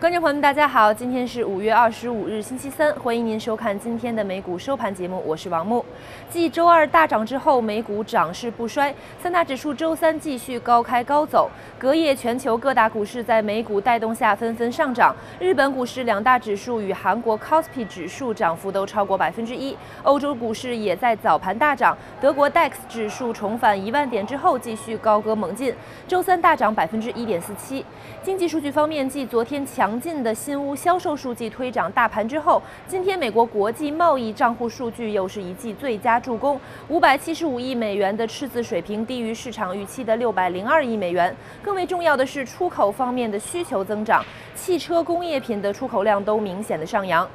观众朋友们，大家好，今天是五月二十五日，星期三，欢迎您收看今天的美股收盘节目，我是王木。继周二大涨之后，美股涨势不衰，三大指数周三继续高开高走。隔夜，全球各大股市在美股带动下纷纷上涨，日本股市两大指数与韩国 c o s p i 指数涨幅都超过百分之一。欧洲股市也在早盘大涨，德国 DAX 指数重返一万点之后继续高歌猛进，周三大涨百分之一点四七。经济数据方面，继昨天强强劲的新屋销售数据推涨大盘之后，今天美国国际贸易账户数据又是一记最佳助攻，五百七十五亿美元的赤字水平低于市场预期的六百零二亿美元。更为重要的是，出口方面的需求增长，汽车工业品的出口量都明显的上扬。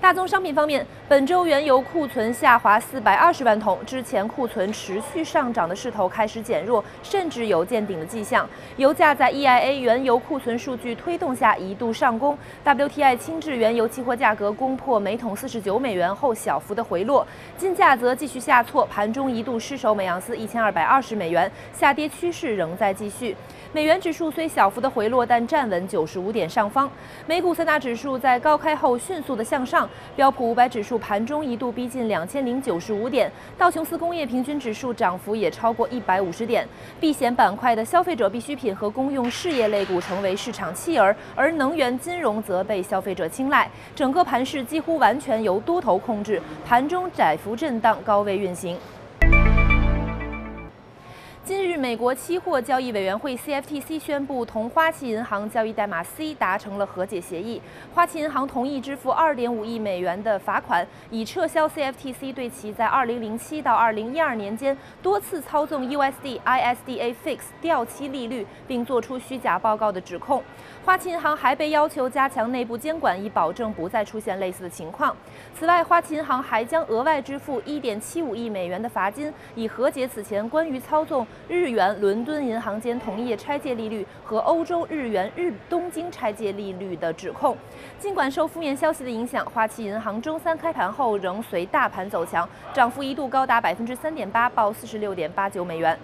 大宗商品方面，本周原油库存下滑四百二十万桶，之前库存持续上涨的势头开始减弱，甚至有见顶的迹象。油价在 EIA 原油库存数据推动下一度上攻，WTI 轻质原油期货价格攻破每桶四十九美元后小幅的回落，金价则继续下挫，盘中一度失守每盎司一千二百二十美元，下跌趋势仍在继续。美元指数虽小幅的回落，但站稳九十五点上方。美股三大指数在高开后迅速的向上，标普五百指数盘中一度逼近两千零九十五点，道琼斯工业平均指数涨幅也超过一百五十点。避险板块的消费者必需品和公用事业类股成为市场弃儿，而能源、金融则被消费者青睐。整个盘势几乎完全由多头控制，盘中窄幅震荡，高位运行。美国期货交易委员会 （CFTC） 宣布同花旗银行交易代码 C 达成了和解协议。花旗银行同意支付2.5亿美元的罚款，以撤销 CFTC 对其在2007到2012年间多次操纵 USD、ISDA Fix 掉期利率，并做出虚假报告的指控。花旗银行还被要求加强内部监管，以保证不再出现类似的情况。此外，花旗银行还将额外支付1.75亿美元的罚金，以和解此前关于操纵。日元伦敦银行间同业拆借利率和欧洲日元日东京拆借利率的指控，尽管受负面消息的影响，花旗银行周三开盘后仍随大盘走强，涨幅一度高达百分之三点八，报四十六点八九美元。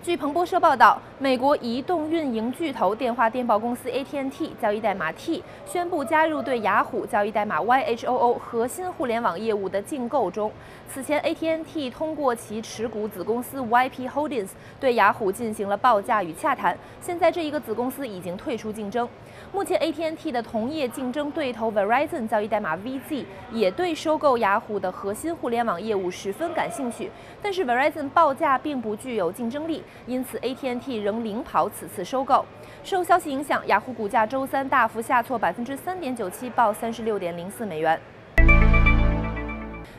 据彭博社报道，美国移动运营巨头电话电报公司 AT&T 交易代码 T 宣布加入对雅虎交易代码 YHOO 核心互联网业务的竞购中。此前，AT&T 通过其持股子公司 YP Holdings 对雅虎进行了报价与洽谈，现在这一个子公司已经退出竞争。目前，AT&T 的同业竞争对头 Verizon 交易代码 VZ 也对收购雅虎的核心互联网业务十分感兴趣，但是 Verizon 报价并不具有竞争力。因此，AT&T 仍领跑此次收购。受消息影响，雅虎股价周三大幅下挫百分之三点九七，报三十六点零四美元。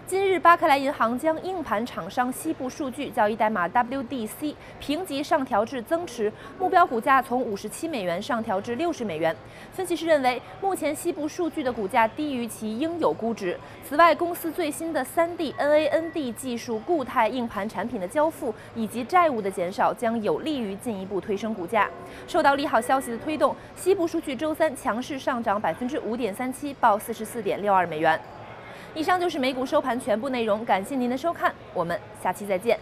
今日，巴克莱银行将硬盘厂商西部数据交易代码 WDC 评级上调至增持，目标股价从五十七美元上调至六十美元。分析师认为，目前西部数据的股价低于其应有估值。此外，公司最新的 3D NAND 技术固态硬盘产品的交付以及债务的减少，将有利于进一步推升股价。受到利好消息的推动，西部数据周三强势上涨百分之五点三七，报四十四点六二美元。以上就是美股收盘全部内容，感谢您的收看，我们下期再见。